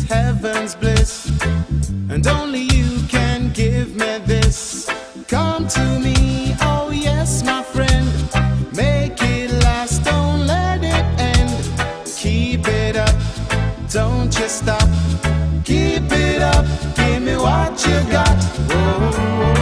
heaven's bliss, and only you can give me this. Come to me, oh yes, my friend. Make it last, don't let it end. Keep it up, don't you stop. Keep it up, give me what you got. Whoa, whoa.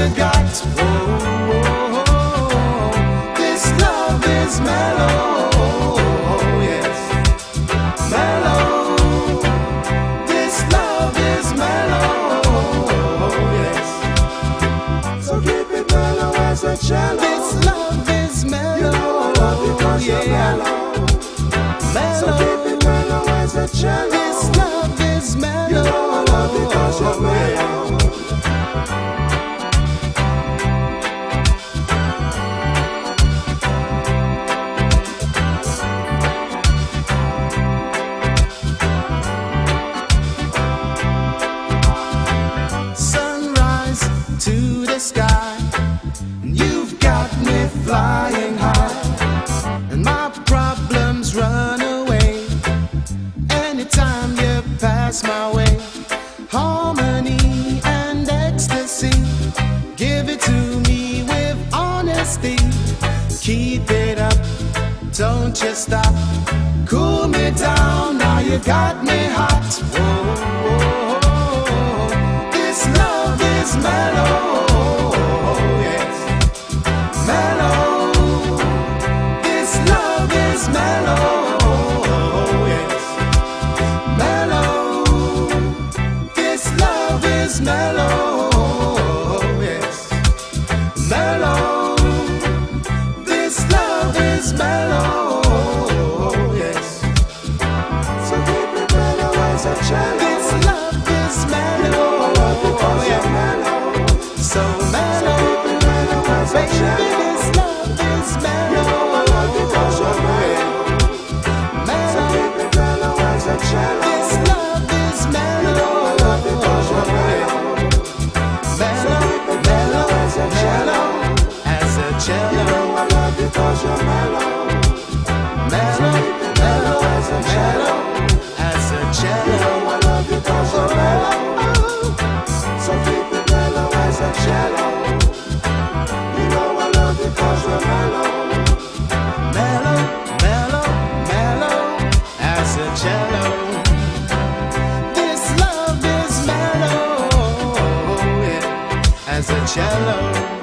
you got. Oh, this love is mellow. Yes, mellow. This love is mellow. Yes. So keep it mellow as a cello. This love is mellow. You know I love mellow. So keep it mellow as a cello. This love is mellow. Keep it up, don't you stop. Cool me down, now you got me hot. smell of as a cello.